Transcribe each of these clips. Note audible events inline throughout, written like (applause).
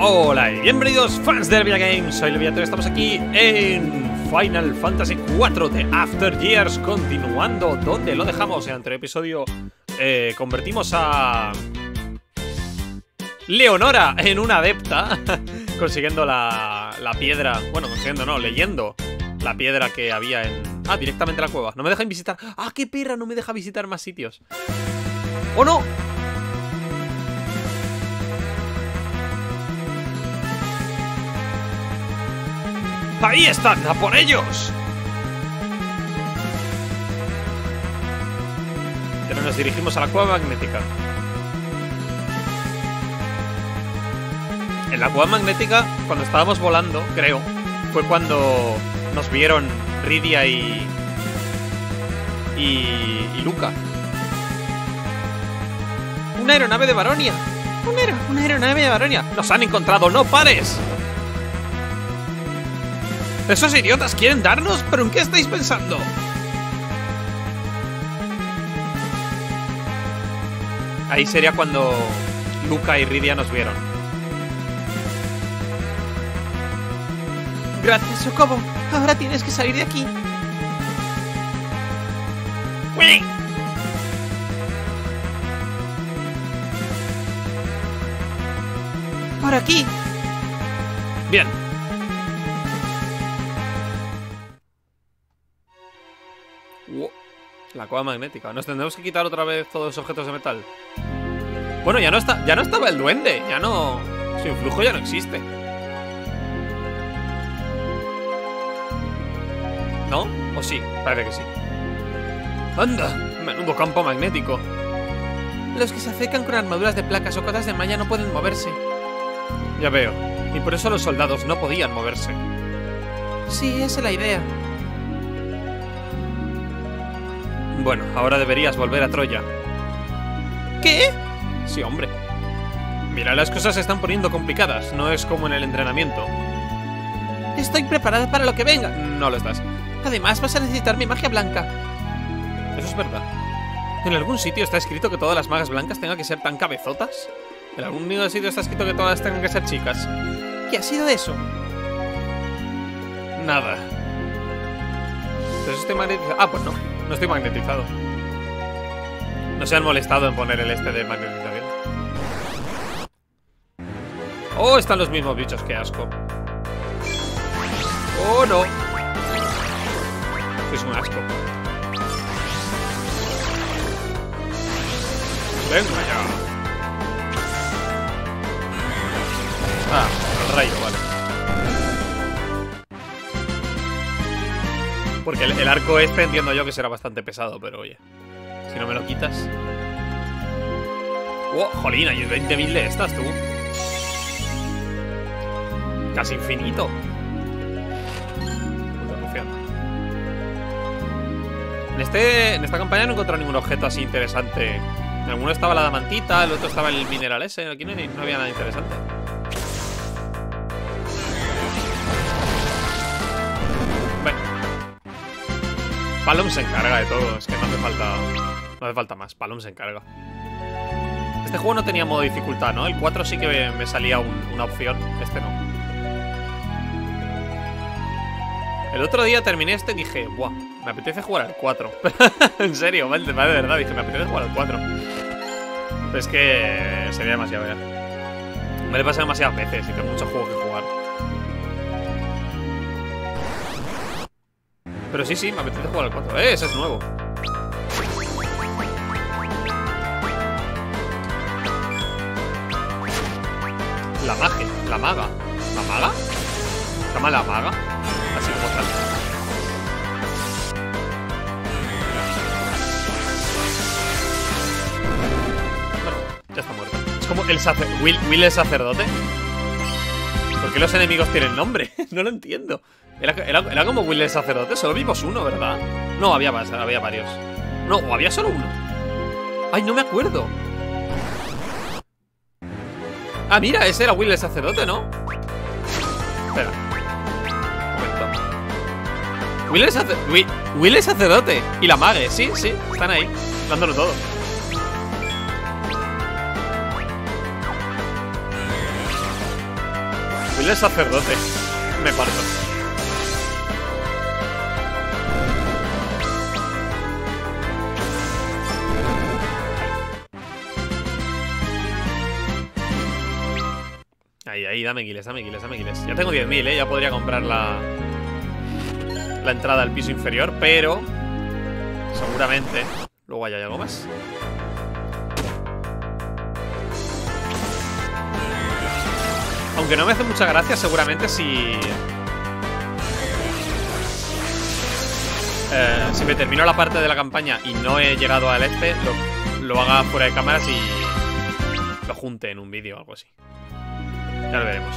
Hola y bienvenidos fans de Villa Games, soy Leviathan, estamos aquí en Final Fantasy IV de After Years, continuando donde lo dejamos en el anterior episodio, eh, convertimos a Leonora en una adepta, (laughs) consiguiendo la, la piedra, bueno, consiguiendo no, leyendo la piedra que había en... Ah, directamente la cueva, no me dejan visitar, ah, qué perra, no me deja visitar más sitios. ¡Oh no! ¡Ahí están! ¡A por ellos! Pero nos dirigimos a la cueva magnética. En la cueva magnética, cuando estábamos volando, creo, fue cuando nos vieron Ridia y... y... y Luca. ¡Una aeronave de Baronia! ¡Una, aer una aeronave de Baronia! ¡Nos han encontrado! ¡No pares! ¿Esos idiotas quieren darnos? ¿Pero en qué estáis pensando? Ahí sería cuando Luca y Ridia nos vieron. Gracias, Sokobo. Ahora tienes que salir de aquí. ¡Uy! Por aquí. Bien. La cueva magnética. Nos tendremos que quitar otra vez todos los objetos de metal. Bueno, ya no está. Ya no estaba el duende. Ya no. Su influjo ya no existe. ¿No? ¿O sí? Parece que sí. ¡Anda! Menudo campo magnético. Los que se acercan con armaduras de placas o cotas de malla no pueden moverse. Ya veo. Y por eso los soldados no podían moverse. Sí, esa es la idea. Bueno, ahora deberías volver a Troya. ¿Qué? Sí, hombre. Mira, las cosas se están poniendo complicadas. No es como en el entrenamiento. Estoy preparada para lo que venga. No lo estás. Además, vas a necesitar mi magia blanca. Eso es verdad. ¿En algún sitio está escrito que todas las magas blancas tengan que ser tan cabezotas? ¿En algún sitio está escrito que todas tengan que ser chicas? ¿Qué ha sido de eso? Nada. Entonces estoy magnetizado. Ah, pues no. No estoy magnetizado. No se han molestado en poner el este de magnetización. Oh, están los mismos bichos, qué asco. Oh, no. Es un asco. Venga ya. Ah, el rayo, vale. Porque el, arco este entiendo yo que será bastante pesado, pero oye. Si no me lo quitas. ¡Oh, jolín! Hay 20.000 de estas, tú. Casi infinito. En, este, en esta campaña no he encontrado ningún objeto así interesante. En alguno estaba la damantita, el otro estaba el mineral ese. Aquí no había nada interesante. Palom se encarga de todo. Es que no hace falta. No hace falta más. Palom se encarga. Este juego no tenía modo dificultad, ¿no? El 4 sí que me salía un, una opción. Este no. El otro día terminé este y dije, buah, me apetece jugar al 4. (laughs) en serio, vale, de verdad, dije, me apetece jugar al 4. Pero es que sería demasiado ya. Me le pasa demasiadas veces y tengo muchos juegos que jugar. Pero sí, sí, me apetece jugar al 4. ¡Eh! Ese es nuevo. La magia, la maga. ¿La maga? ¿Se llama la maga? Así como tal. Bueno, ya está muerta. Es como el sacerdote. Will, Will el sacerdote. ¿Por qué los enemigos tienen nombre? (laughs) no lo entiendo. Era, como Will el sacerdote. Solo vimos uno, ¿verdad? No, había más, había varios. No, o había solo uno. Ay, no me acuerdo. Ah, mira, ese era Will el sacerdote, ¿no? Espera. Will es, sacer Will, es sacerdote. Y la mague, sí, sí, están ahí, dándolo todo. Will es sacerdote. Me parto. Ahí, dame guiles, dame guiles, dame guiles. Ya tengo 10.000, ¿eh? Ya podría comprar la... La entrada al piso inferior, pero... Seguramente Luego haya algo más Aunque no me hace mucha gracia Seguramente si... Eh, si me termino la parte de la campaña Y no he llegado al este Lo, lo haga fuera de cámaras y... Lo junte en un vídeo o algo así Ya lo veremos.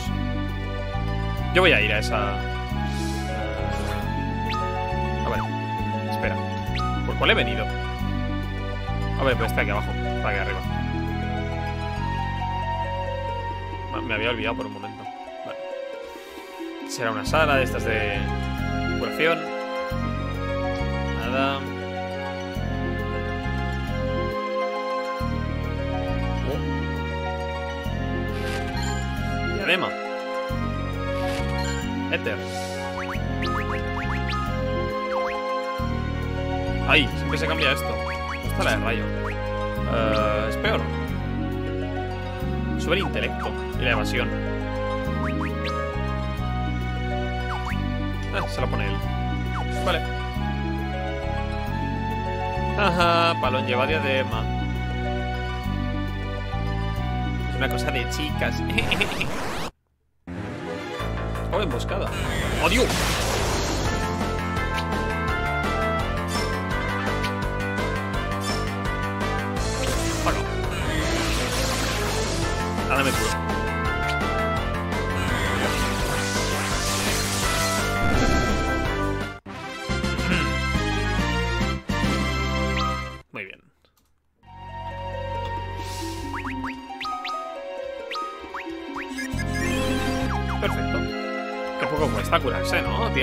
Yo voy a ir a esa... A ver Espera. ¿Por cuál he venido? A ver, pues está aquí abajo. Está aquí arriba. Me había olvidado por un momento. Vale. Será una sala de estas de Curación. Nada esto. Esta la de rayo. Uh, Es peor. Sube el intelecto y la evasión. Ah, se lo pone él. Vale. Ajá, palón lleva diadema Es una cosa de chicas. Oh, emboscada ¡Oh,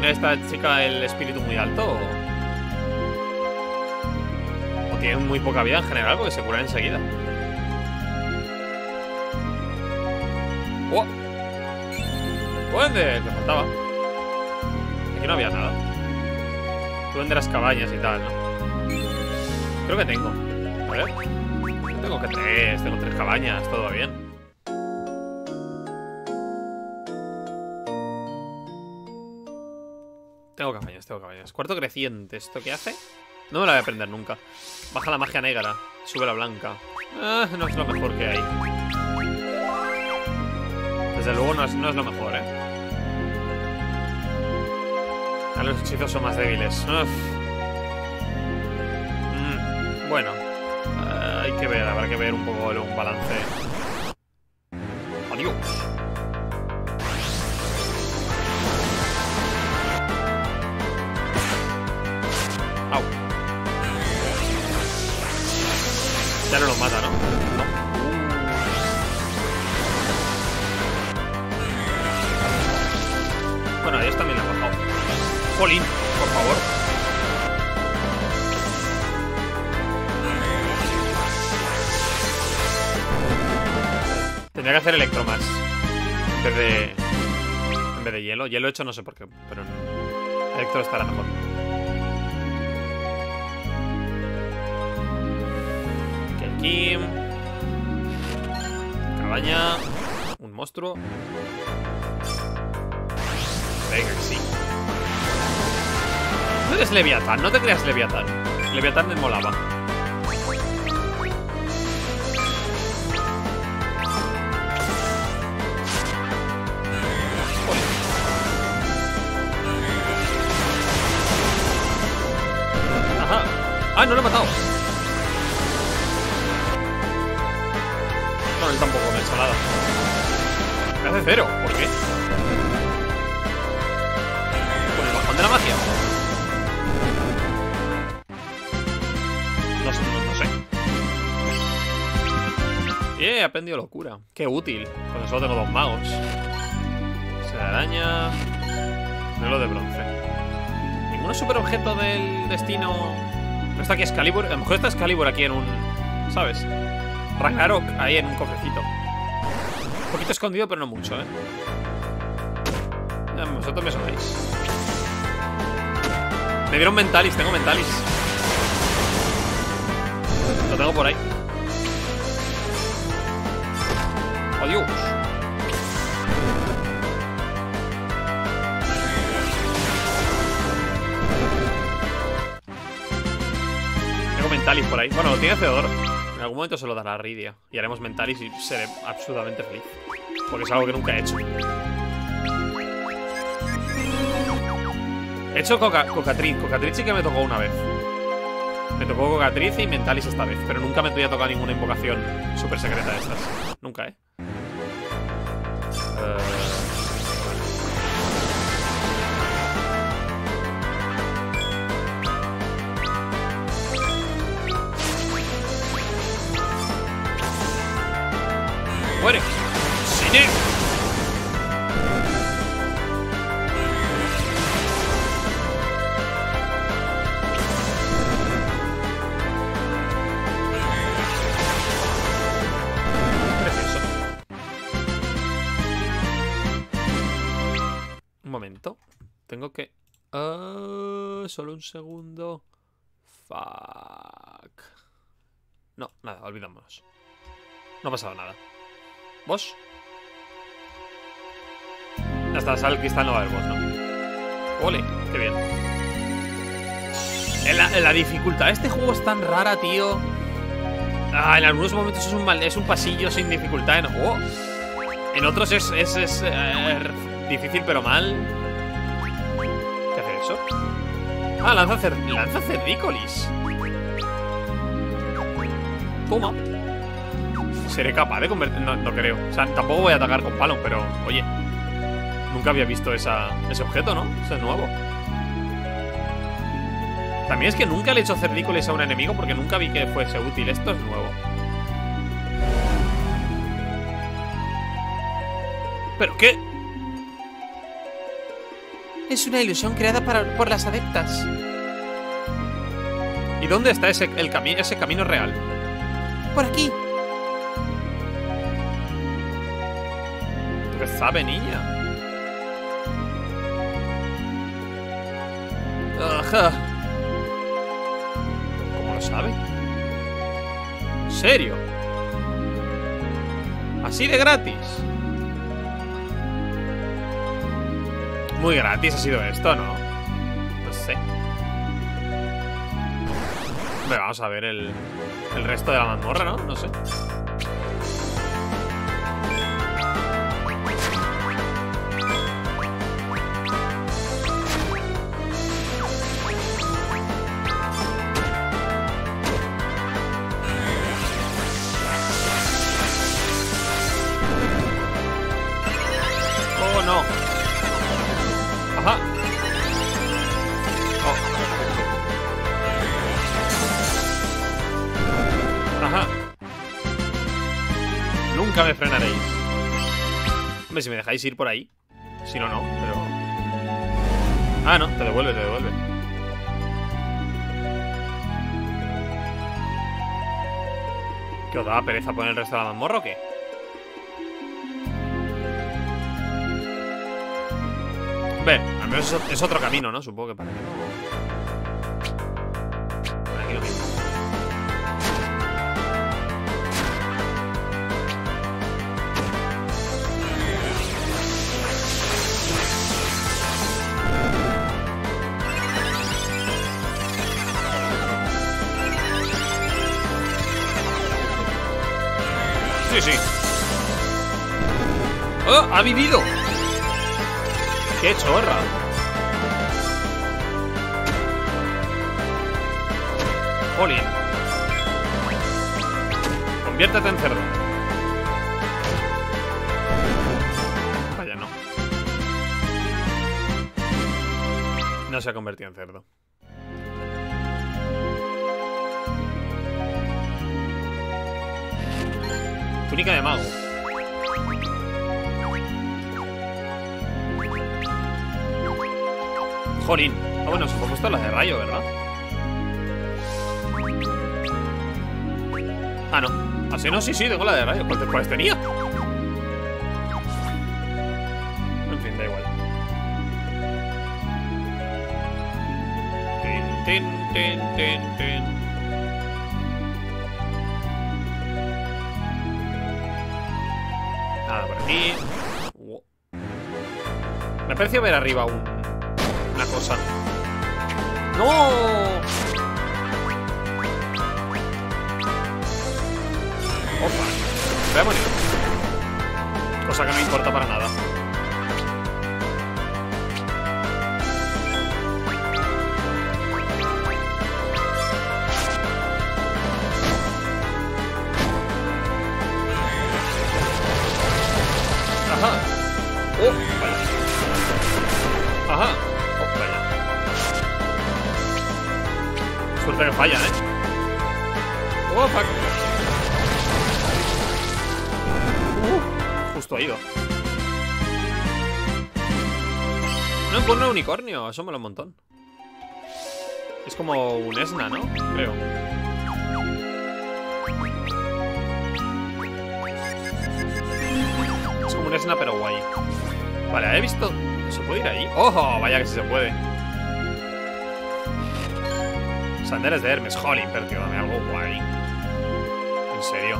¿Tiene esta chica el espíritu muy alto o...? ¿O tiene muy poca vida en general porque se cura enseguida? ¡Oh! ¡Duende! Te faltaba. Aquí no había nada. Duende de las cabañas y tal, ¿no? Creo que tengo. A ver. Tengo que tres, tengo tres cabañas, todo va bien. Cuarto creciente, ¿esto qué hace? No me la voy a aprender nunca. Baja la magia negra, sube la blanca. Ah, no es lo mejor que hay. Desde luego no es, no es lo mejor, ¿eh? Ah, los hechizos son más débiles. Mm, bueno. Uh, hay que ver, habrá que ver un poco un balance. Adiós. Hacer electromas. En vez de. En vez de hielo. Hielo hecho no sé por qué, pero electro estará mejor. Aquí. Cabaña. Un monstruo. Venga, sí. No eres Leviatán, no te creas Leviatán. Leviatán me molaba. Ah, no lo he matado. No, él tampoco me ha hecho nada. Me hace cero. ¿Por qué? de la magia? No sé, no, no sé. Yeah, he aprendido locura. Qué útil. Con solo tengo dos magos. Se araña. Reloj de bronce. Ninguno superobjeto del destino. No está aquí Excalibur. A lo mejor está Excalibur aquí en un. ¿Sabes? Ragnarok ahí en un cofrecito. Un poquito escondido, pero no mucho, ¿eh? Vosotros me sonáis. Me dieron Mentalis, tengo Mentalis. Lo tengo por ahí. Adiós. Mentalis por ahí. Bueno, lo tiene Theodor. En algún momento se lo dará a Ridia. Y haremos Mentalis y seré absolutamente feliz. Porque es algo que nunca he hecho. He hecho coca Cocatriz. Cocatriz sí que me tocó una vez. Me tocó Cocatriz y Mentalis esta vez. Pero nunca me había tocado ninguna invocación súper secreta de estas. Nunca, ¿eh? Eh, un segundo. Fuck. No, nada, olvidámonos. No ha pasado nada. ¿Vos? Ya está, sale el cristal no va a haber ¿no? Ole, qué bien. En la, en la dificultad este juego es tan rara, tío. Ah, en algunos momentos es un, mal, es un pasillo sin dificultad en juego. En otros es, es, es, eh, difícil pero mal. ¿Qué hace eso? Ah, lanza, cer lanza cerdícolis. Toma. ¿Seré capaz de convertir...? No, no creo. O sea, tampoco voy a atacar con palo, pero... Oye. Nunca había visto esa, ese objeto, ¿no? Ese es nuevo. También es que nunca le he hecho cerdícolis a un enemigo porque nunca vi que fuese útil. Esto es nuevo. ¿Pero qué? Es una ilusión creada para- por las adeptas. ¿Y dónde está ese, el cami ese camino real? Por aquí. ¿Qué sabe, niña? Ajá. ¿Cómo lo sabe? ¿En serio? ¿Así de gratis? Muy gratis ha sido esto, ¿no? No sé. Vamos a ver el, el resto de la mazmorra, ¿no? No sé. Dejáis ir por ahí. Si no, no, pero... Ah, no, te devuelve, te devuelve. ¿Qué os daba pereza poner el resto de la mazmorra o qué? Ver, al menos es, otro camino, ¿no? Supongo que para que. ¡Ha vivido! ¡Qué chorra! Jolín. Conviértete en cerdo. Vaya, no. No se ha convertido en cerdo. Túnica de mago. Jorín. Ah, bueno, se fue puesto la de rayo, ¿verdad? Ah, no. Ah, Así no, sí, sí, tengo la de rayo. ¿Cuántas cuáles tenía? En fin, da igual. Tin, tin, tin, tin, tin. Nada por aquí. Me pareció ver arriba un una cosa. ¡No! Opa. Voy a morir. Cosa que no importa para nada. Suerte que falla, ¿eh? Oh, fuck. Uh, justo ha ido. No encuentro un unicornio, eso me lo un montón. Es como un Esna, ¿no? Creo. Es como un Esna, pero guay. Vale, he visto. ¿Se puede ir ahí? ¡Ojo! Vaya que sí se puede. Sanderes de Hermes. Jolín, tío, dame algo guay. En serio.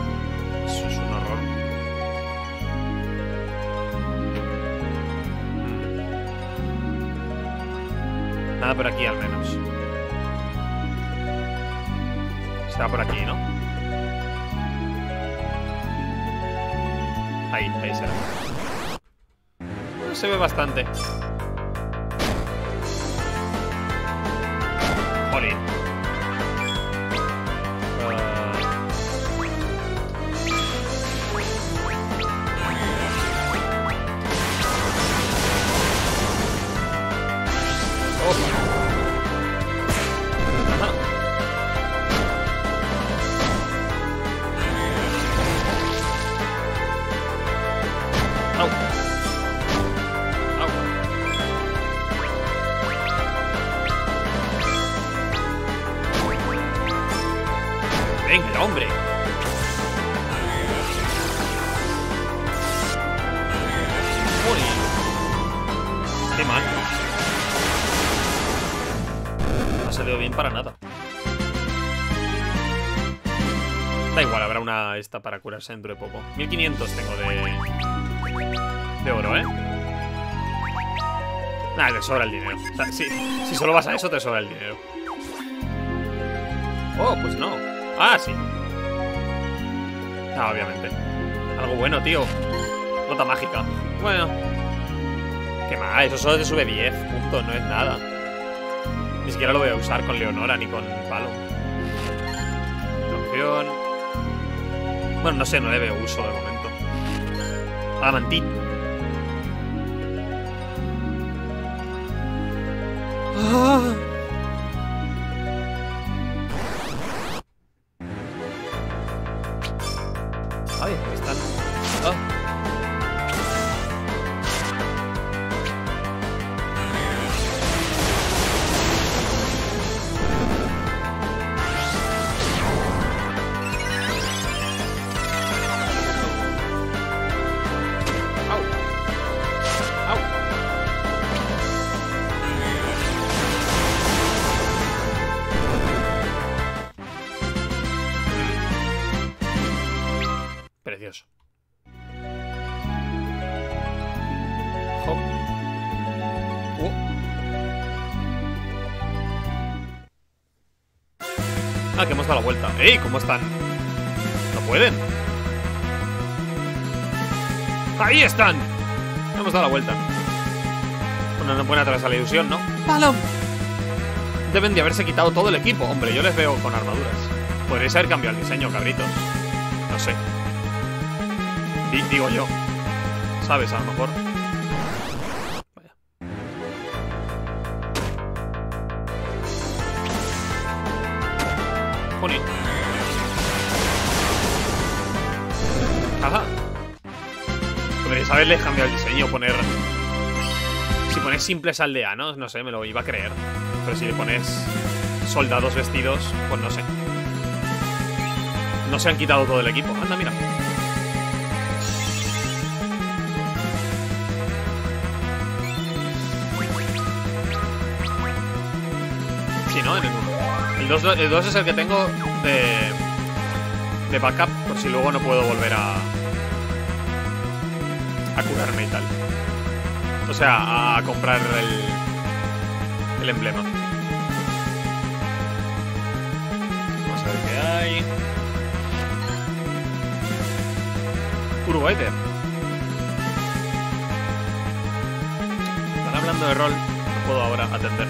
Eso es un horror. Mm. Nada por aquí, al menos. Está por aquí, ¿no? Ahí, ahí será. Se ve bastante. Esta para curarse dentro de poco. 1500 tengo de... De oro, ¿eh? Nada, te sobra el dinero. Si, si solo vas a eso, te sobra el dinero. Oh, pues no. Ah, sí. Ah, obviamente. Algo bueno, tío. Nota mágica. Bueno. Qué mal, eso solo te sube 10 puntos, no es nada. Ni siquiera lo voy a usar con Leonora ni con Palo. No sé, no le veo uso de momento. Adamantito. Ah. ¡Ey! ¿Cómo están? ¿No pueden? ¡Ahí están! Hemos dado la vuelta. Bueno, no pueden atrasar la ilusión, ¿no? ¡Palom! Deben de haberse quitado todo el equipo. Hombre, yo les veo con armaduras. Podréis haber cambiado el diseño, cabritos. No sé. Di- digo yo. ¿Sabes? A lo mejor. Haberles cambiado el diseño, poner... Si pones simples aldeanos, no sé, me lo iba a creer. Pero si le pones soldados vestidos, pues no sé. No se han quitado todo el equipo. Anda, mira. Sí, ¿no? En el 1. El 2, el 2 es el que tengo de, de backup, por si luego no puedo volver a, a curarme y tal. O sea, a comprar el, el emblema. Vamos a ver qué hay. Uruguaiter. Están hablando de rol. No puedo ahora atender.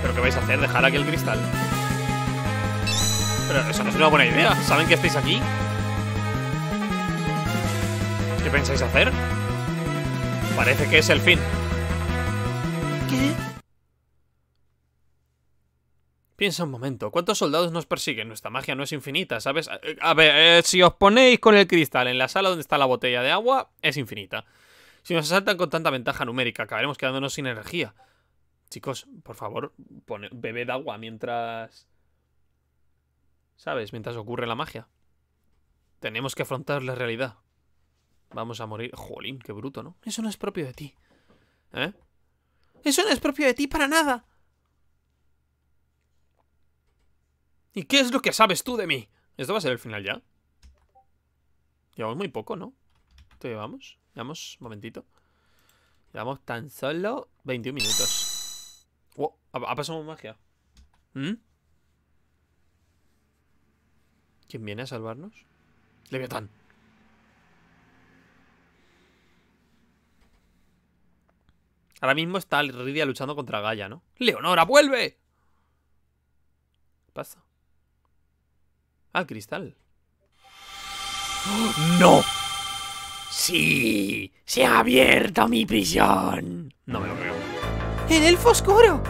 ¿Pero qué vais a hacer? ¿Dejar aquí el cristal? Pero eso no es una buena idea. ¿Saben que estáis aquí? ¿Qué pensáis hacer? Parece que es el fin. ¿Qué? Piensa un momento, ¿cuántos soldados nos persiguen? Nuestra magia no es infinita, ¿sabes? A, ver, eh, si os ponéis con el cristal en la sala donde está la botella de agua, es infinita. Si nos asaltan con tanta ventaja numérica, acabaremos quedándonos sin energía. Chicos, por favor, pone, bebed agua mientras... ¿Sabes? Mientras ocurre la magia. Tenemos que afrontar la realidad. Vamos a morir. Jolín, qué bruto, ¿no? Eso no es propio de ti. ¿Eh? Eso no es propio de ti para nada. ¿Y qué es lo que sabes tú de mí? ¿Esto va a ser el final ya? Llevamos muy poco, ¿no? ¿Te llevamos? Llevamos un momentito. Llevamos tan solo 21 minutos. Wow, ¿ha, pasado magia? ¿Mm? ¿Quién viene a salvarnos? Leviatán. Ahora mismo está Ridia luchando contra Gaia, ¿no? ¡Leonora, vuelve! ¿Qué pasa? Ah, el cristal. ¡Oh, ¡No! ¡Sí! ¡Se ha abierto mi prisión! No me lo creo. ¡El elfo oscuro!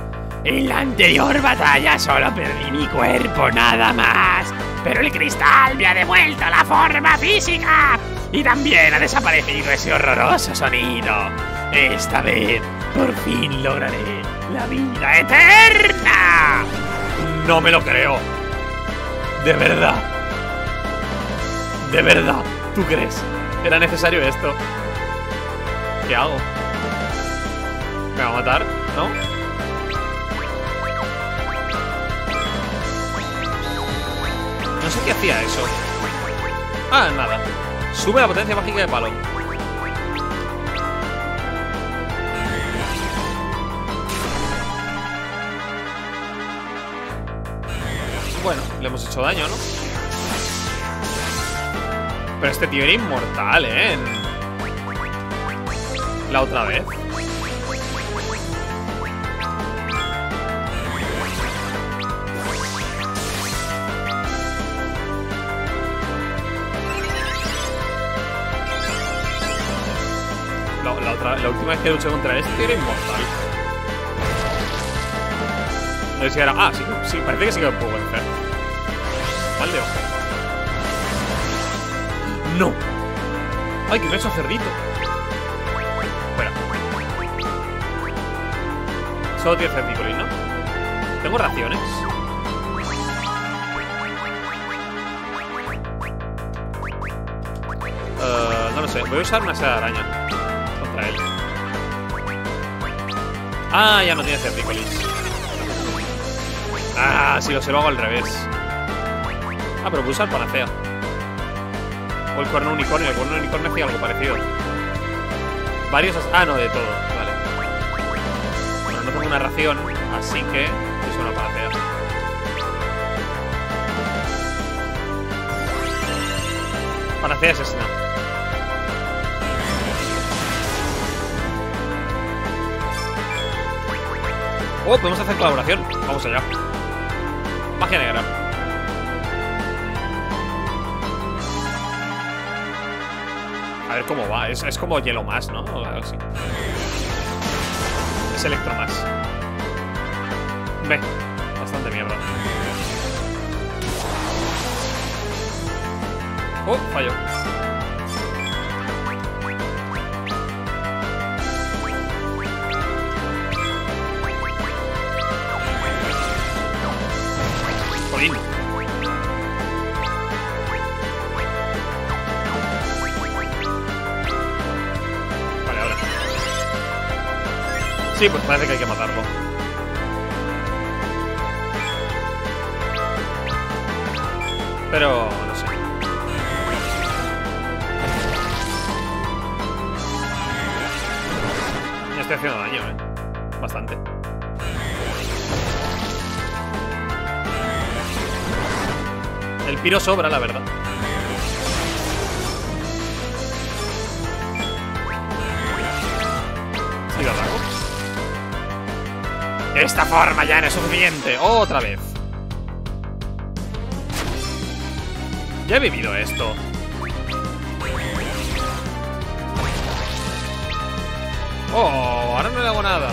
En la anterior batalla solo perdí mi cuerpo, nada más. Pero el cristal me ha devuelto la forma física. Y también ha desaparecido ese horroroso sonido. Esta vez, por fin lograré la vida eterna. No me lo creo. De verdad. De verdad. ¿Tú crees? ¿Era necesario esto? ¿Qué hago? ¿Me va a matar? ¿No? No sé qué hacía eso. Ah, nada. Sube la potencia mágica de palo. Bueno, le hemos hecho daño, ¿no? Pero este tío era inmortal, ¿eh? La otra vez. La última vez que luché contra este era inmortal. No sé si era... Ah, sí, sí, parece que sí que lo puedo vencer. Mal de. ¡No! ¡Ay, que me cerdito! Fuera. Solo tiene cerdicolis, ¿no? ¿Tengo raciones? Eh, no lo sé. Voy a usar una seda de araña Ah, ya no tiene cerdicolis. Ah, si lo se lo hago al revés. Ah, pero puedo usar panacea. O el cuerno unicornio. El cuerno unicornio hacía algo parecido. Varios... Ah, no, de todo. Vale. Bueno, no tengo una ración, así que uso una panacea. Panacea asesina. Oh, podemos hacer colaboración. Vamos allá. Magia negra. A ver cómo va. Es, es como hielo más, ¿no? O algo así. Es electro más. Ve. Bastante mierda. Oh, fallo. Sí, pues parece que hay que matarlo. Pero no sé. Me estoy haciendo daño, eh. Bastante. El piro sobra, la verdad. Esta forma ya no es suficiente. Otra vez. Ya he vivido esto. Oh, ahora no le hago nada.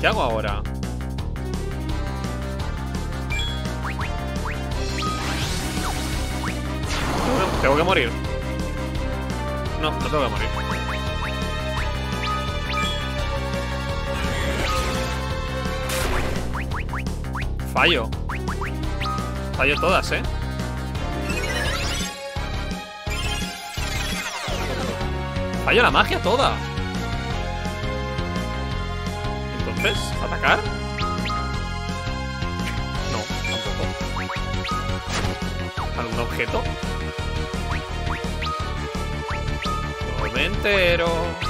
¿Qué hago ahora? Tengo que- morir. No, no tengo que morir. Fallo. Fallo todas, ¿eh? Fallo la magia toda. Entonces, ¿atacar? No, tampoco. ¿Algún objeto? No me entero.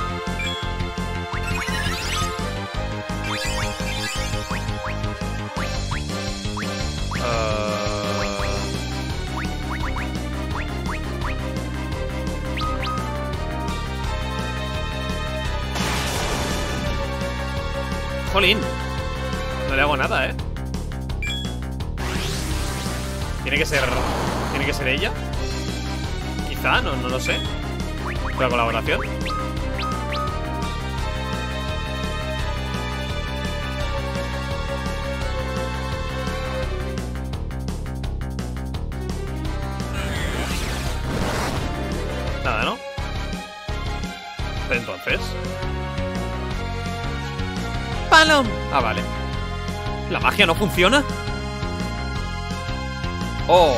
Jolín. No le hago nada, ¿eh? Tiene que ser... Tiene que ser ella. Quizá, no, no lo sé. La colaboración. Nada, ¿no? Entonces... Palom. Ah, vale. ¿La magia no funciona? Oh,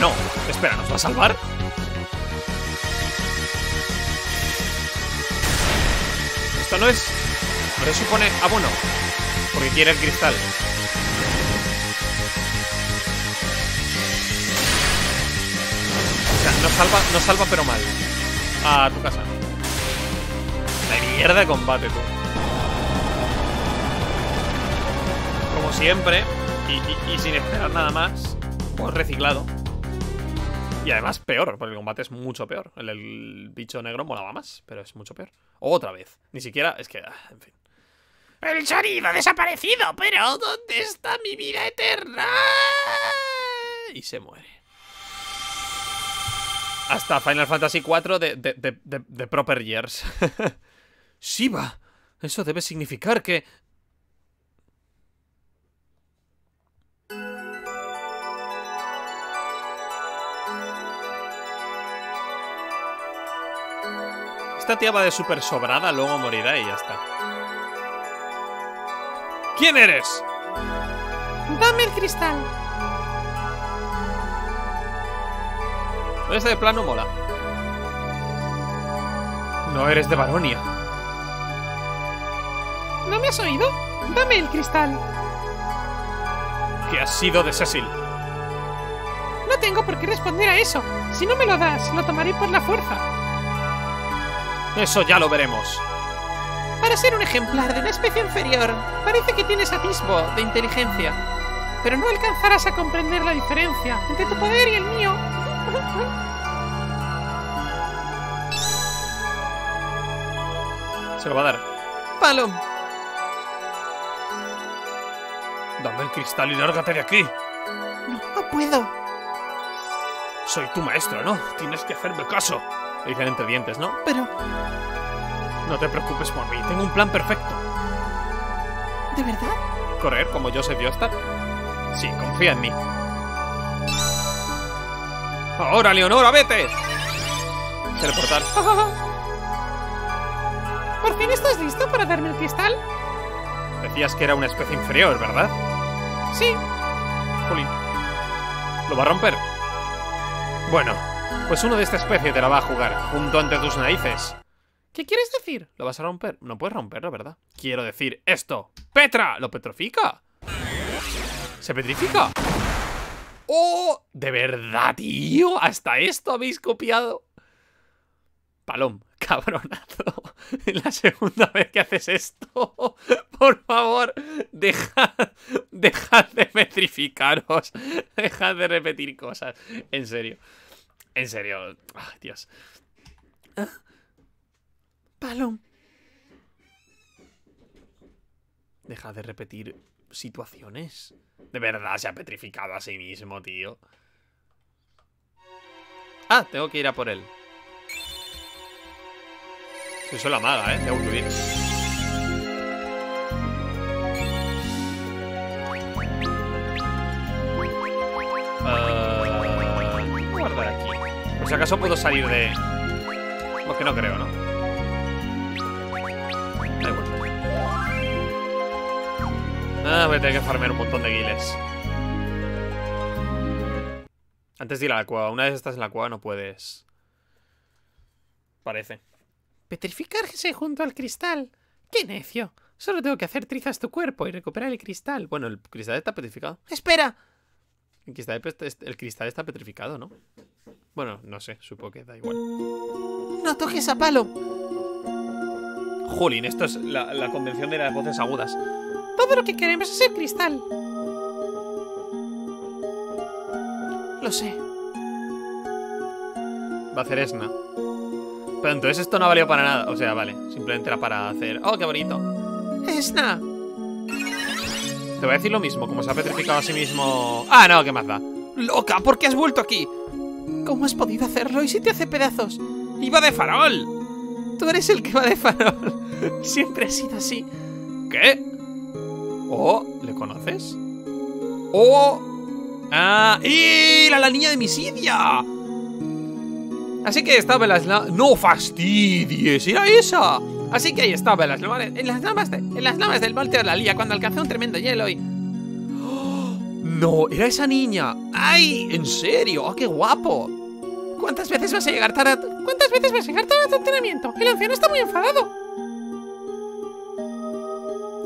no. Espera, ¿nos va a salvar? Esto no es... No se supone... Ah, bueno. Porque quiere el cristal. O sea, nos salva, nos salva pero mal. A tu casa. La mierda de combate, tú. Como siempre, y, y- y sin esperar nada más, pues reciclado. Y además peor, porque el combate es mucho peor. El, el bicho negro molaba más, pero es mucho peor. Otra vez. Ni siquiera, es que, ah, en fin. El sonido ha desaparecido, pero ¿Dónde está mi vida eterna? Y se muere. Hasta Final Fantasy IV de, de, de, de- de Proper Years. (laughs) Shiva, eso debe significar que... Esta tía va de súper sobrada, luego morirá y ya está. ¿Quién eres? Dame el cristal. Este de plano mola. No eres de Baronia. ¿No me has oído? Dame el cristal. Que has sido de Cecil. No tengo por qué responder a eso. Si no me lo das, lo tomaré por la fuerza. Eso ya lo veremos. Para ser un ejemplar de una especie inferior, parece que tienes atisbo de inteligencia. Pero no alcanzarás a comprender la diferencia entre tu poder y el mío. Se lo va a dar. Palom. Dame el cristal y lárgate de aquí. No puedo. Soy tu maestro, ¿no? Tienes que hacerme caso. Le dicen entre dientes, ¿no? Pero, No te preocupes por mí. Tengo un plan perfecto. ¿de verdad? ¿Correr como Joseph Joestar? Sí, confía en mí. ¡Ahora, Leonora, vete! Teleportar. (laughs) ¿Por fin estás listo para darme el cristal? Decías que era una especie inferior, ¿verdad? Sí. Jolín. ¿Lo va a romper? Bueno, pues uno de esta especie te la va a jugar, junto ante tus narices. ¿Qué quieres decir? ¿Lo vas a romper? No puedes romperlo, ¿verdad? Quiero decir esto. ¡Petra! ¡Lo petrifica! ¿Se petrifica? ¡Oh! ¿De verdad, tío? ¿Hasta esto habéis copiado? Palom, (laughs) cabronazo. (laughs) La segunda vez que haces esto. (laughs) Por favor, dejad, dejad de petrificaros. Dejad de repetir cosas. En serio. En serio. Ay, Dios. Palom. Deja de repetir situaciones. De verdad se ha petrificado a sí mismo, tío. Ah, tengo que ir a por él. Soy la maga, ¿eh? Tengo que ir. Si acaso puedo salir de... Porque no creo, ¿no? Da igual. Ah, voy a tener que farmear un montón de guiles. Antes de ir a la cueva. Una vez estás en la cueva no puedes... Parece. Petrificarse junto al cristal. ¡Qué necio! Solo tengo que hacer trizas tu cuerpo y recuperar el cristal. Bueno, el cristal está petrificado. ¡Espera! El cristal, el cristal está petrificado, ¿no? Bueno, no sé, supongo que da igual. ¡No toques a palo! Jolín, esto es la, la convención de las voces agudas. Todo lo que queremos es el cristal. Lo sé. Va a hacer Esna. Pero entonces esto no ha valido para nada. O sea, vale. Simplemente era para hacer... ¡Oh, qué bonito! ¡Esna! Te voy a decir lo mismo. Como se ha petrificado a sí mismo... ¡Ah, no! ¿Qué más da? ¡Loca! ¿Por qué has vuelto aquí? ¿Cómo has podido hacerlo? ¿Y si te hace pedazos? ¡Iba de farol! Tú eres el que va de farol. (laughs) Siempre ha sido así. ¿Qué? ¿Oh? ¿Le conoces? ¡Oh! ¡Ah! ¡Y la, la niña de Misidia! Así que estaba en las ¡No fastidies! ¡Era esa! Así que ahí estaba en las lamas, en las lamas, del monte de la Lía cuando alcanzó un tremendo hielo y... ¡Oh! ¡No! ¡Era esa niña! ¡Ay! ¿En serio? ¡Oh, qué guapo! ¿Cuántas veces vas a llegar tarde a. ¿Cuántas veces vas a llegar tarde a tu entrenamiento? El anciano está muy enfadado.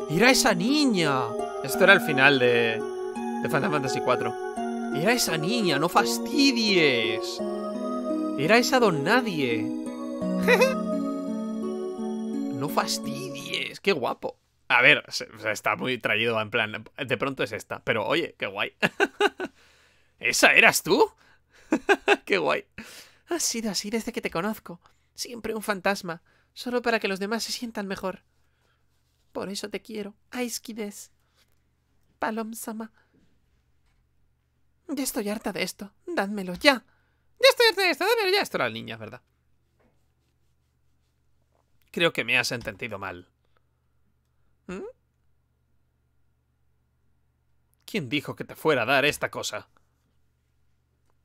¡Era esa niña! Esto era el final de... De Final Fantasy IV. ¡Era esa niña! ¡No fastidies! Era esa don nadie. (laughs) no fastidies. Qué guapo. A ver, está muy traído en plan. De pronto es esta. Pero oye, qué guay. (laughs) ¿Esa eras tú? (laughs) qué guay. Has sido así desde que te conozco. Siempre un fantasma. Solo para que los demás se sientan mejor. Por eso te quiero. Aiskides. Palom-sama. Ya estoy harta de esto. Dádmelo ya. Ya estoy harta de esto. Dádmelo ya. Esto era la niña, ¿verdad? Creo que me has entendido mal. ¿Mm? ¿Quién dijo que te fuera a dar esta cosa?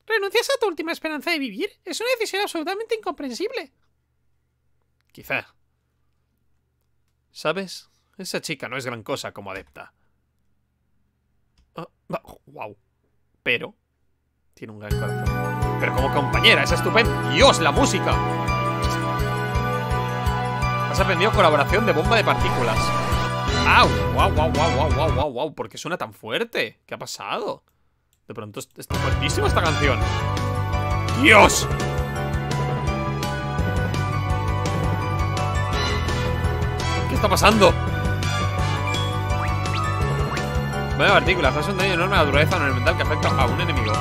¿Renuncias a tu última esperanza de vivir? Es una decisión absolutamente incomprensible. Quizá. ¿Sabes? Esa chica no es gran cosa como adepta. Oh, wow. Pero tiene un gran corazón. Pero como compañera es estupenda. ¡Dios, la música! Has aprendido colaboración de bomba de partículas. ¡Au! ¡Wow, wow, wow, wow, wow, wow, wow! ¿Por qué suena tan fuerte? ¿Qué ha pasado? De pronto está fuertísima esta canción. ¡Dios! ¿Qué está pasando? Vaya partículas, hace un daño enorme a la naturaleza no elemental que afecta a un enemigo.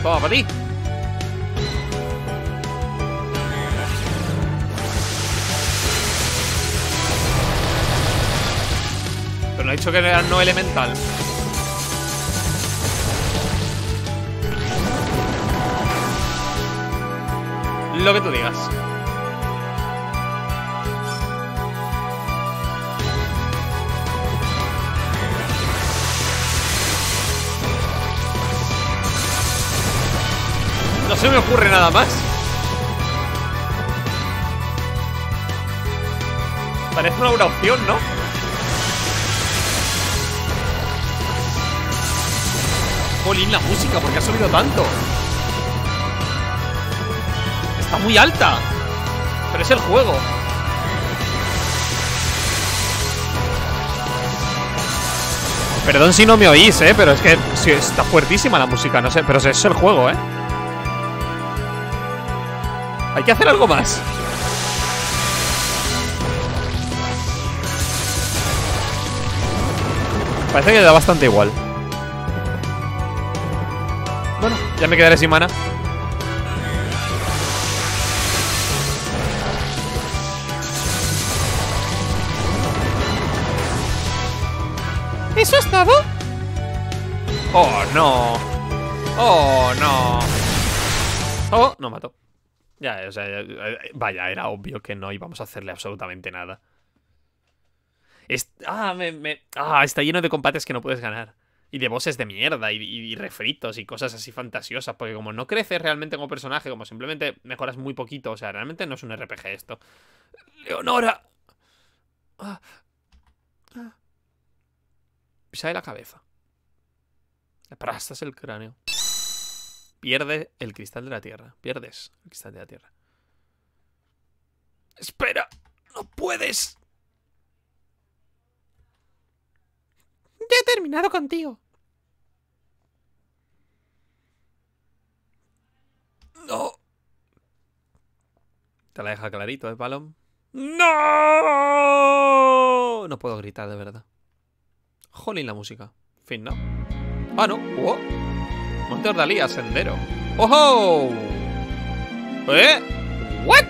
Toma, para ti. Pero no ha dicho que era no elemental. Lo que tú digas. No se me ocurre nada más. Parece una buena opción, ¿no? Jolín, la música, ¿por qué ha subido tanto? Está muy alta. Pero es el juego. Perdón si no me oís, eh, pero es que está fuertísima la música, no sé, pero es el juego, eh. Hay que hacer algo más. Parece que da bastante igual. Ya me quedaré sin mana. ¿Eso es todo? Oh, no. Oh, no. Oh, no mató. Ya, o sea, ya- vaya, era obvio que no íbamos a hacerle absolutamente nada. Ah, me, me- ah, está lleno de combates que no puedes ganar. Y de bosses de mierda y, y- refritos y cosas así fantasiosas. Porque como no creces realmente como personaje, como simplemente mejoras muy poquito, o sea, realmente no es un RPG esto. ¡Leonora! Ah. Ah. La cabeza. Le el cráneo. Pierde el cristal de la tierra. Pierdes el cristal de la tierra. ¡Espera! ¡No puedes! Ya he terminado contigo. ¡No! Te la deja clarito, ¿eh, Palom? ¡No! No puedo gritar, de verdad. Jolín la música. Fin, ¿no? Ah, no. ¡Oh! Monte Ordalía, sendero. ¡Ojo! ¿Eh? ¿What?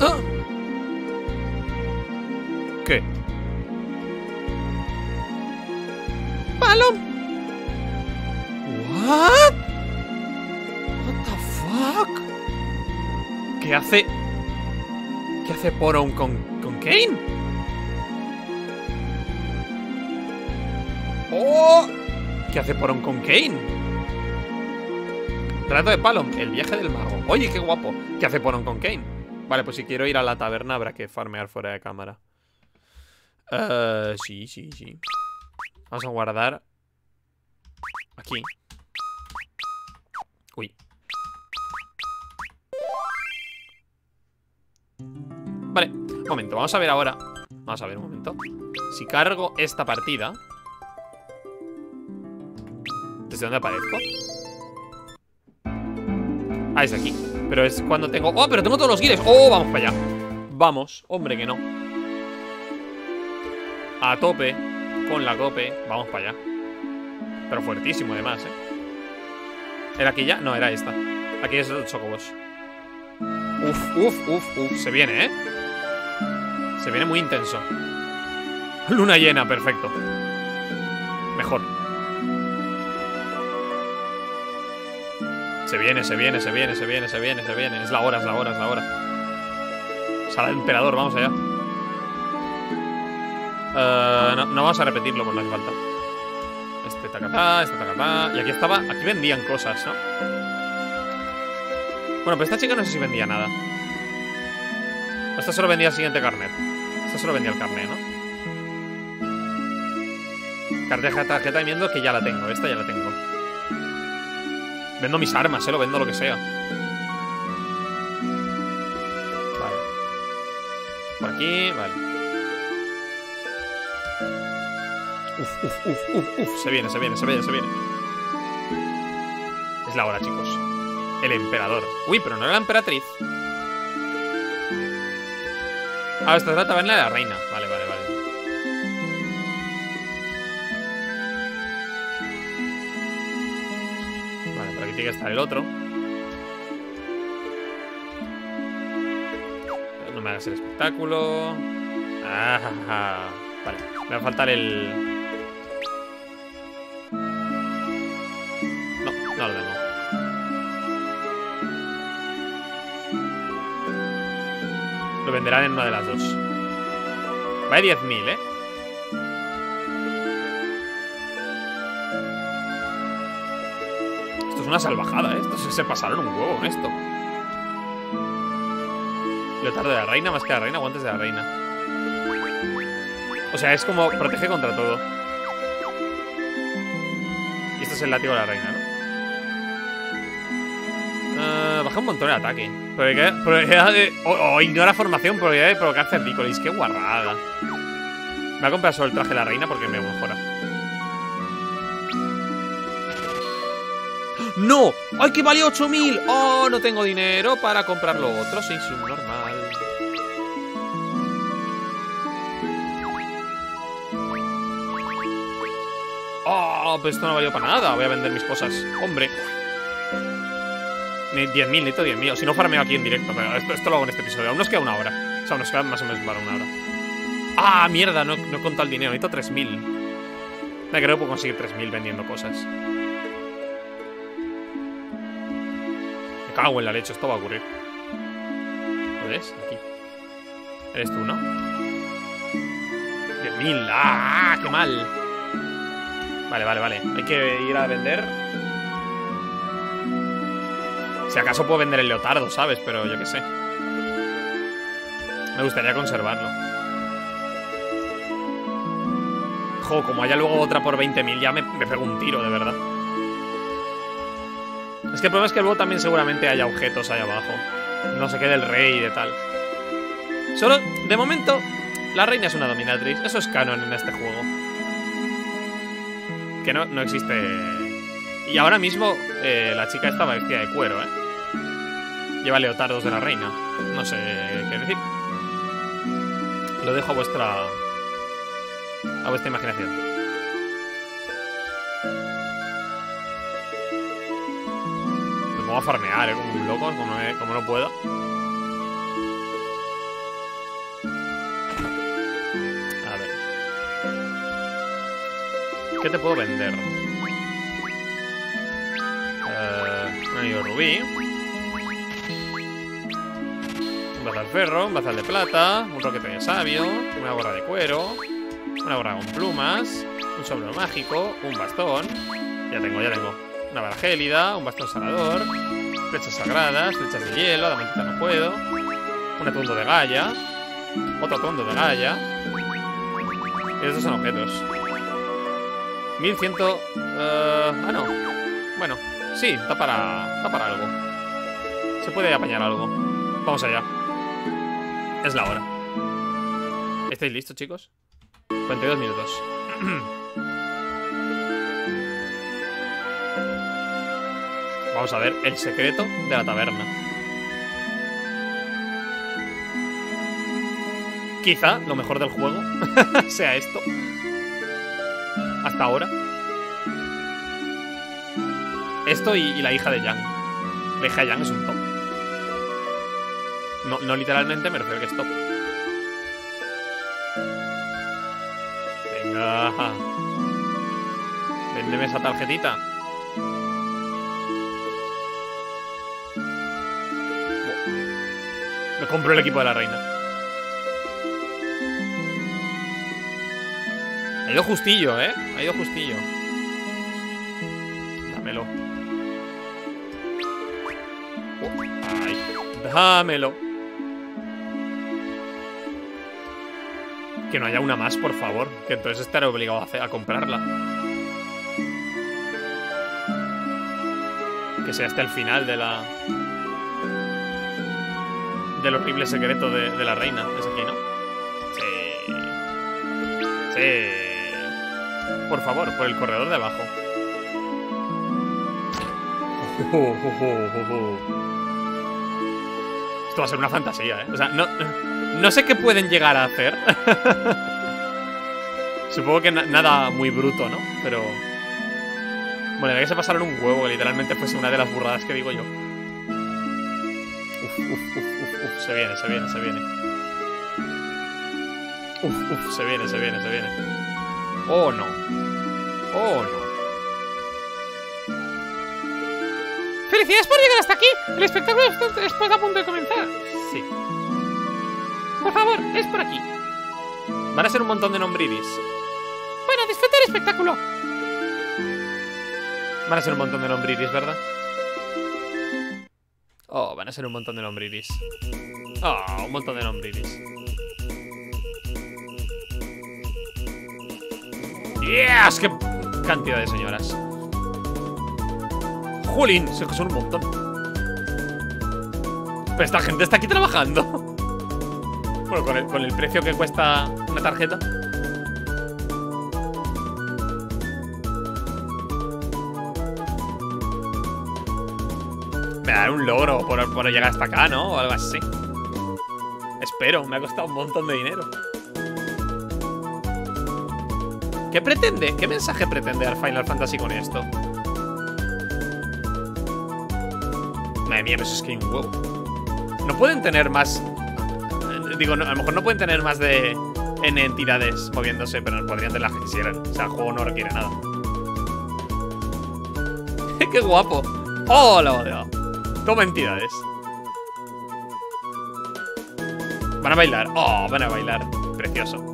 Ah. ¿Qué? ¿What? What the fuck? ¿Qué hace? ¿Qué hace Poron con, con Kane? ¡Oh! ¿Qué hace Poron con Kane? Trato de Palom, el viaje del mago. Oye, qué guapo. ¿Qué hace Poron con Kane? Vale, pues si quiero ir a la taberna habrá que farmear fuera de cámara. Eh, sí, sí, sí. Vamos a guardar aquí. Uy. Vale, un momento, vamos a ver ahora Vamos a ver un momento Si cargo esta partida ¿Desde dónde aparezco? Ah, es aquí Pero es cuando tengo... ¡Oh, pero tengo todos los guides! ¡Oh, vamos para allá! Vamos, hombre que no A tope Con la tope Vamos para allá. Pero fuertísimo además, ¿eh? ¿Era aquí ya? No, era esta. Aquí es los chocobos. Uf, uf, uf, uf. Se viene, ¿eh? Se viene muy intenso. Luna llena, perfecto. Mejor. Se viene, se viene, se viene, se viene, se viene, se viene. Es la hora, es la hora, es la hora. Sala del emperador, vamos allá Eh, no, no vamos a repetirlo por no hace falta. Este tacatá, este tacatá. Y aquí estaba, aquí vendían cosas, ¿no? Bueno, pero esta chica no sé si vendía nada. Esta solo vendía el siguiente carnet. Esta solo vendía el carnet, ¿no? Tarjeta, tarjeta de miembro que ya la tengo. Esta ya la tengo. Vendo mis armas, eh, lo vendo lo que sea. Vale. Por aquí, vale Uf, uf, Se viene, se viene, se viene, se viene. Es la hora, chicos. El emperador. Uy, pero no era la emperatriz. Ah, esta es la de la reina. Vale, vale, vale. Vale, por aquí tiene que estar el otro. No me hagas el espectáculo. Ah. Vale, me va a faltar el... venderán en una de las dos. Va de 10.000, ¿eh? Esto es una salvajada, ¿eh? Se- pasaron un huevo con esto. Leotardo de la reina, más que la reina, guantes de la reina. O sea, es como protege contra todo. Y esto es el látigo de la reina, ¿no? baja un montón el ataque. Probabilidad, probabilidad de... O, o ignora formación, probabilidad de provocar cervícolis. Qué guarrada. Me voy a comprar solo el traje de la reina porque me mejora. ¡No! ¡Ay, que vale 8000! ¡Oh, no tengo dinero para comprar lo otro! Soy subnormal. ¡Oh! Pero esto no valió para nada. Voy a vender mis cosas. ¡Hombre! Ni 10.000, necesito 10.000. O si no, farmeo aquí en directo. Pero esto, lo hago en este episodio. Aún nos queda una hora. O sea, nos queda más o menos para una hora. ¡Ah, mierda! No, no he contado el dinero. Necesito 3.000. Me creo que puedo conseguir 3.000 vendiendo cosas. Me cago en la leche. Esto va a ocurrir. ¿Lo ves? Aquí. Eres tú, ¿no? 10.000. ¡Ah! ¡Qué mal! Vale, vale, vale. Hay que ir a vender. Si acaso puedo vender el leotardo, ¿sabes? Pero yo qué sé. Me gustaría conservarlo. Jo, como haya luego otra por 20.000, ya me, pego un tiro, de verdad. Es que el problema es que luego también seguramente haya objetos ahí abajo. No se quede el rey y de tal. Solo, de momento, la reina es una dominatriz. Eso es canon en este juego. Que no, no existe... Y ahora mismo eh, la chica estaba vestida de cuero, ¿eh? Lleva leotardos de la reina. No sé qué decir. Lo dejo a vuestra... A vuestra imaginación. Me pongo a farmear, ¿eh? Como un loco, como, como no puedo. A ver. ¿Qué te puedo vender? Rubí. Un bazal ferro, un bazal de plata, un roquete de sabio, una gorra de cuero, una gorra con plumas, un sobre mágico, un bastón. Ya tengo, ya tengo. Una vara gélida, un bastón sanador, flechas sagradas, flechas de hielo, adamantita no puedo. Un atuendo de Gaia, otro atuendo de Gaia. Y estos son objetos. 1100. eh, ah, no. Bueno, sí, da para, da para algo. Se puede apañar algo. Vamos allá. Es la hora. ¿Estáis listos, chicos? 42 minutos. (clears throat) Vamos a ver el secreto de la taberna. Quizá lo mejor del juego (laughs) sea esto. Hasta ahora. Esto y, la hija de Yang. La hija de Yang es un top. No, no literalmente, me refiero que es top. Venga. Véndeme esa tarjetita. Me compro el equipo de la reina. Ha ido justillo, ¿eh? Ha ido justillo. Dámelo. Que no haya una más, por favor. Que entonces estaré obligado a, hacer- a comprarla. Que sea hasta el final de la... Del horrible secreto de, la reina. Es aquí, ¿no? Sí. Sí. Por favor, por el corredor de abajo. (laughs) Esto va a ser una fantasía, ¿eh? O sea, no, no sé qué pueden llegar a hacer. (laughs) Supongo que na- nada muy bruto, ¿no? Pero... Bueno, de que se pasaron un huevo, que literalmente fuese una de las burradas que digo yo. Uf, uf, uf, uf, uf, se viene, se viene, se viene. Uf, uf, se viene, se viene, se viene. Oh, no. Oh, no. ¡Felicidades por llegar hasta aquí! El espectáculo está, a punto de comenzar. Sí. Por favor, es por aquí. Van a ser un montón de nombriris. Bueno, disfruta el espectáculo. Van a ser un montón de nombriris, ¿verdad? Oh, van a ser un montón de nombriris. Oh, un montón de nombriris. ¡Yes! ¡Qué cantidad de señoras! ¡Jolín! Son un montón. Pero esta gente está aquí trabajando. Bueno, con el, precio que cuesta una tarjeta. Me dará un logro por, por llegar hasta acá, ¿no? O algo así. Espero, me ha costado un montón de dinero. ¿Qué pretende? ¿Qué mensaje pretende dar Final Fantasy con esto? Madre mía, eso es que hay un huevo. No pueden tener más... eh, Digo, a lo mejor no pueden tener más de N entidades moviéndose, pero podrían tener las que quisieran. O sea, el juego no requiere nada. (laughs) ¡Qué guapo! ¡Oh, lo odio! Toma entidades. Van a bailar. ¡Oh, van a bailar! Precioso.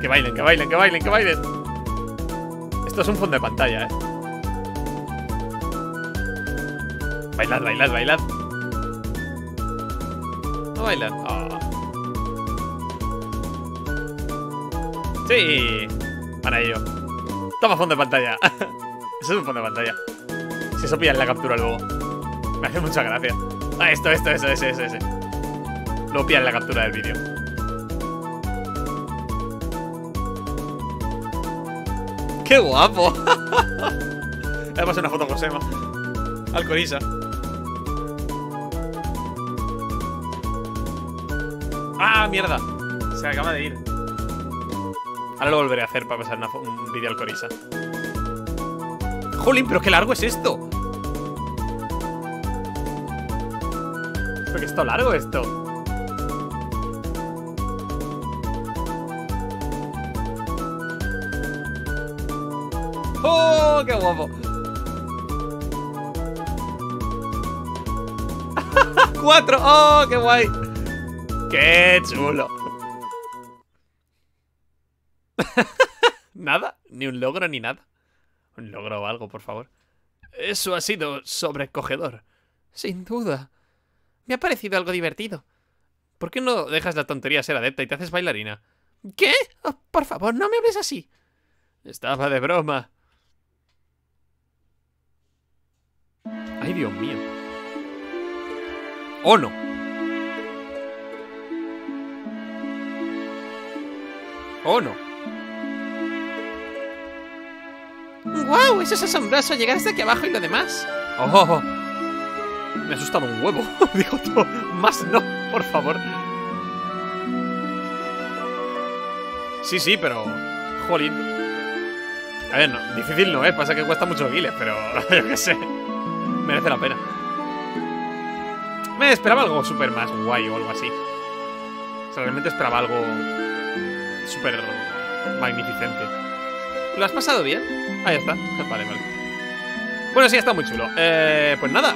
Que bailen, que bailen, que bailen, que bailen. Esto es un fondo de pantalla, eh. Bailad, bailad, bailad. No bailan. Ah. Sí. Para ello. Toma fondo de pantalla. (laughs) eso es un fondo de pantalla. Si eso pillan la captura luego. Me hace mucha gracia. Ah, esto, esto, eso, ese, ese, ese. Luego pillan la captura del vídeo. ¡Qué guapo! (laughs) Pasar una foto a Josema. Al ¡Ah, mierda! Se acaba de ir. Ahora lo volveré a hacer para pasar un vídeo al Corisa. ¡Jolín, pero qué largo es esto! ¿Pero que esto largo esto? ¡Oh, qué guapo! (laughs) ¡Cuatro! ¡Oh, qué guay! ¡Qué chulo! (laughs) ¿Nada? Ni un logro ni nada. Un logro o algo, por favor. Eso ha sido sobrecogedor. Sin duda. Me ha parecido algo divertido. ¿Por qué no dejas la tontería ser adepta y te haces bailarina? ¿Qué? Oh, por favor, no me hables así. Estaba de broma. Ay, Dios mío. ¡Oh, no! ¡Oh, no! ¡Wow! Eso es asombroso. Llegar hasta aquí abajo y lo demás. ¡Oh! Me ha asustado un huevo. (laughs) Digo tú, más no, por favor. Sí, sí, pero... Jolín. A ver, no, difícil no es, pasa que cuesta mucho guiles, pero (laughs) yo qué sé. Merece la pena. Me esperaba algo súper más guay o algo así. O sea, realmente esperaba algo súper magnificente. ¿Lo has pasado bien? Ah, ya está. Vale, vale. Bueno, sí, está muy chulo. Eh, pues nada.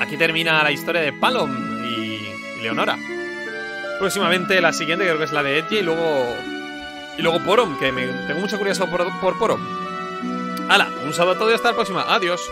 Aquí termina la historia de Palom y, y Leonora. Próximamente la siguiente creo que es la de Edge y luego... Y luego Porom, que me, tengo mucha curiosidad por, por Porom. Hala, un saludo a todos y hasta la próxima. Adiós.